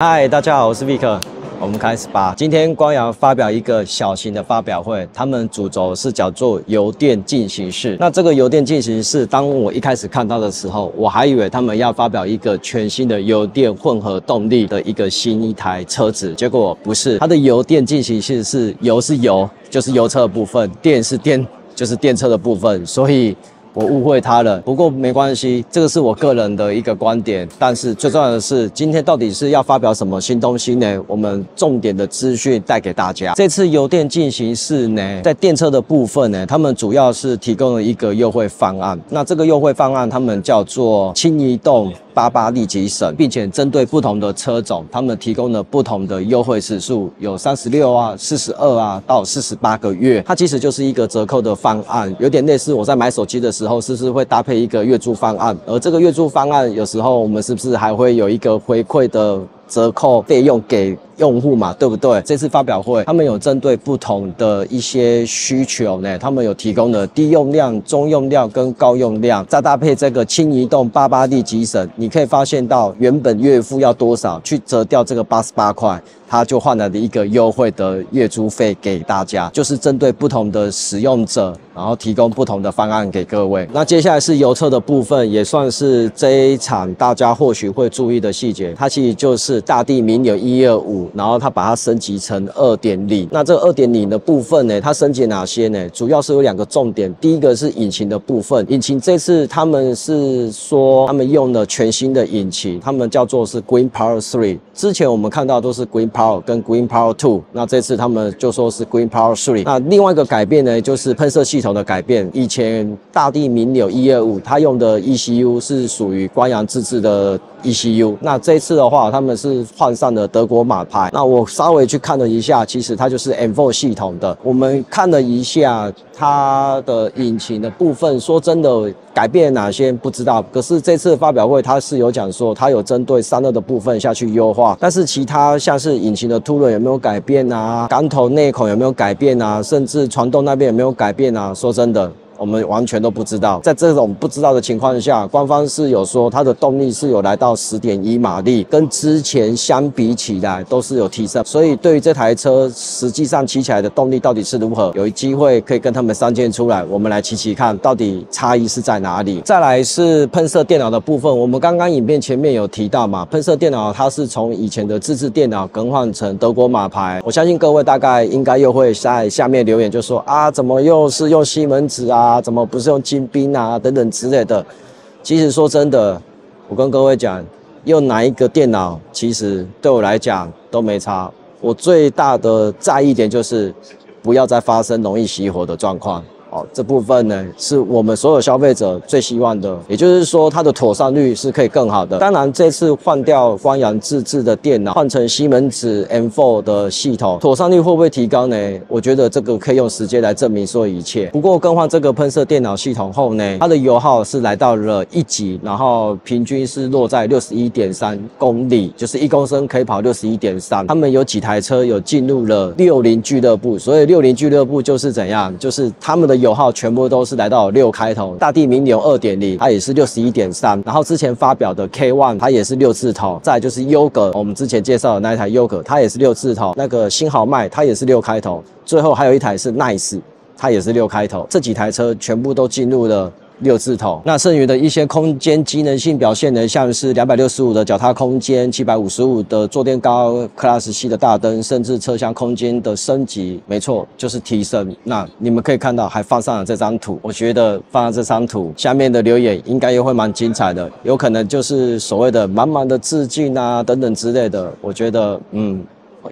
嗨，大家好，我是 Vic，我们开始吧。今天光阳发表一个小型的发表会，他们主轴是叫做油电进行式。那这个油电进行式，当我一开始看到的时候，我还以为他们要发表一个全新的油电混合动力的一个新一台车子，结果不是，它的油电进行式是油是油，就是油车的部分，电是电，就是电车的部分，所以。我误会他了，不过没关系，这个是我个人的一个观点。但是最重要的是，今天到底是要发表什么新东西呢？我们重点的资讯带给大家。这次油电进行式呢，在电车的部分呢，他们主要是提供了一个优惠方案。那这个优惠方案，他们叫做轻移动。八八立即省，并且针对不同的车种，他们提供了不同的优惠时数，有三十六啊、四十二啊到四十八个月。它其实就是一个折扣的方案，有点类似我在买手机的时候，是不是会搭配一个月租方案？而这个月租方案，有时候我们是不是还会有一个回馈的折扣费用给？用户嘛，对不对？这次发表会，他们有针对不同的一些需求呢，他们有提供的低用量、中用量跟高用量，再搭配这个轻移动八八 D 集省，你可以发现到原本月付要多少，去折掉这个八十八块，它就换来的一个优惠的月租费给大家，就是针对不同的使用者，然后提供不同的方案给各位。那接下来是油车的部分，也算是这一场大家或许会注意的细节，它其实就是大地名流一二五。然后它把它升级成二点零，那这个二点零的部分呢，它升级哪些呢？主要是有两个重点，第一个是引擎的部分，引擎这次他们是说他们用了全新的引擎，他们叫做是 Green Power Three，之前我们看到都是 Green Power 跟 Green Power Two，那这次他们就说是 Green Power Three。那另外一个改变呢，就是喷射系统的改变，以前大地名流一二五，它用的 ECU 是属于光阳自制的。ECU，那这次的话，他们是换上了德国马牌。那我稍微去看了一下，其实它就是 M4 系统的。我们看了一下它的引擎的部分，说真的改变哪些不知道。可是这次发表会，它是有讲说，它有针对散热的部分下去优化。但是其他像是引擎的凸轮有没有改变啊？缸头内孔有没有改变啊？甚至传动那边有没有改变啊？说真的。我们完全都不知道，在这种不知道的情况下，官方是有说它的动力是有来到十点一马力，跟之前相比起来都是有提升。所以对于这台车实际上骑起来的动力到底是如何，有机会可以跟他们上件出来，我们来骑骑看，到底差异是在哪里。再来是喷射电脑的部分，我们刚刚影片前面有提到嘛，喷射电脑它是从以前的自制电脑更换成德国马牌，我相信各位大概应该又会在下面留言就说啊，怎么又是用西门子啊？啊，怎么不是用金兵啊？等等之类的。其实说真的，我跟各位讲，用哪一个电脑，其实对我来讲都没差。我最大的在意点就是，不要再发生容易熄火的状况。哦，这部分呢是我们所有消费者最希望的，也就是说它的妥善率是可以更好的。当然，这次换掉光阳自制的电脑，换成西门子 M4 的系统，妥善率会不会提高呢？我觉得这个可以用时间来证明所有一切。不过更换这个喷射电脑系统后呢，它的油耗是来到了一级，然后平均是落在六十一点三公里，就是一公升可以跑六十一点三。他们有几台车有进入了六零俱乐部，所以六零俱乐部就是怎样，就是他们的。油耗全部都是来到六开头，大地名流二点零，它也是六十一点三。然后之前发表的 K One，它也是六字头。再就是优格，我们之前介绍的那一台优格，它也是六字头。那个新豪迈，它也是六开头。最后还有一台是 Nice，它也是六开头。这几台车全部都进入了。六字头，那剩余的一些空间机能性表现呢，像是两百六十五的脚踏空间，七百五十五的坐垫高，Class C 的大灯，甚至车厢空间的升级，没错，就是提升。那你们可以看到，还放上了这张图，我觉得放上这张图，下面的留言应该又会蛮精彩的，有可能就是所谓的满满的致敬啊，等等之类的。我觉得，嗯。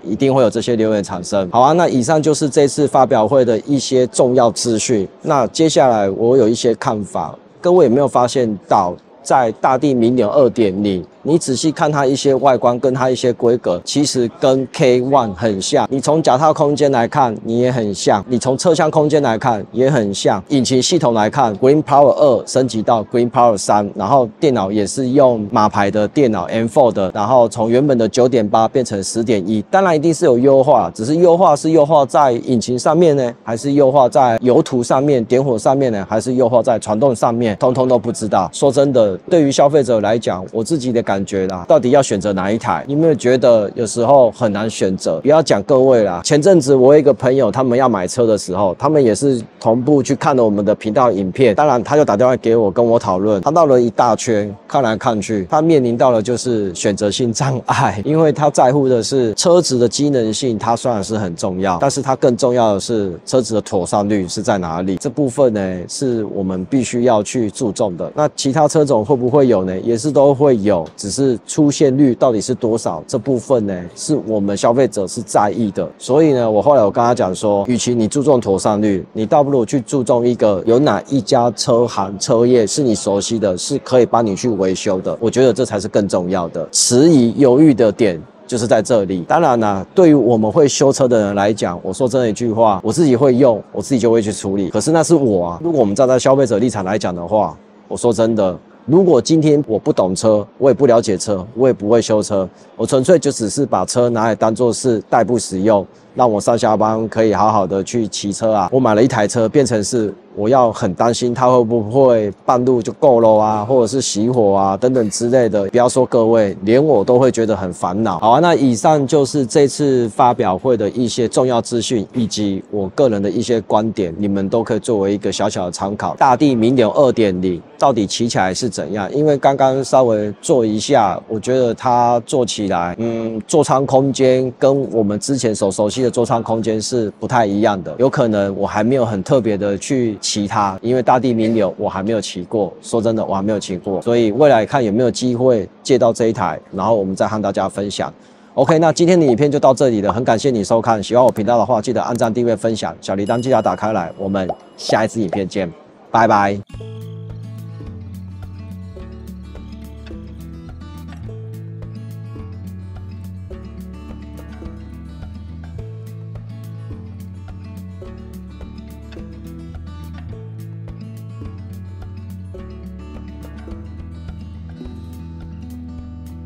一定会有这些留言产生。好啊，那以上就是这次发表会的一些重要资讯。那接下来我有一些看法，各位有没有发现到，在大地明年二点零？你仔细看它一些外观，跟它一些规格，其实跟 K One 很像。你从脚踏空间来看，你也很像；你从车厢空间来看，也很像。引擎系统来看，Green Power 二升级到 Green Power 三，然后电脑也是用马牌的电脑 M4 的，然后从原本的九点八变成十点一。当然一定是有优化，只是优化是优化在引擎上面呢，还是优化在油图上面、点火上面呢，还是优化在传动上面，通通都不知道。说真的，对于消费者来讲，我自己的感。感觉啦，到底要选择哪一台？有没有觉得有时候很难选择？不要讲各位啦，前阵子我有一个朋友，他们要买车的时候，他们也是同步去看了我们的频道影片，当然他就打电话给我跟我讨论，他绕了一大圈，看来看去，他面临到了就是选择性障碍，因为他在乎的是车子的机能性，它虽然是很重要，但是它更重要的是车子的妥善率是在哪里？这部分呢，是我们必须要去注重的。那其他车种会不会有呢？也是都会有，只是出现率到底是多少？这部分呢，是我们消费者是在意的。所以呢，我后来我跟他讲说，与其你注重妥善率，你倒不如去注重一个有哪一家车行车业是你熟悉的，是可以帮你去维修的。我觉得这才是更重要的。迟疑犹豫的点。就是在这里。当然啦，对于我们会修车的人来讲，我说真的一句话，我自己会用，我自己就会去处理。可是那是我啊。如果我们站在消费者立场来讲的话，我说真的，如果今天我不懂车，我也不了解车，我也不会修车，我纯粹就只是把车拿来当做是代步使用，让我上下班可以好好的去骑车啊。我买了一台车，变成是。我要很担心它会不会半路就够了啊，或者是熄火啊等等之类的。不要说各位，连我都会觉得很烦恼。好啊，那以上就是这次发表会的一些重要资讯，以及我个人的一些观点，你们都可以作为一个小小的参考。大地明流二点零到底骑起来是怎样？因为刚刚稍微做一下，我觉得它坐起来，嗯，座舱空间跟我们之前所熟悉的座舱空间是不太一样的。有可能我还没有很特别的去。骑它，因为大地名流我还没有骑过，说真的我还没有骑过，所以未来看有没有机会借到这一台，然后我们再和大家分享。OK，那今天的影片就到这里了，很感谢你收看，喜欢我频道的话记得按赞、订阅、分享，小铃铛记得打开来，我们下一次影片见，拜拜。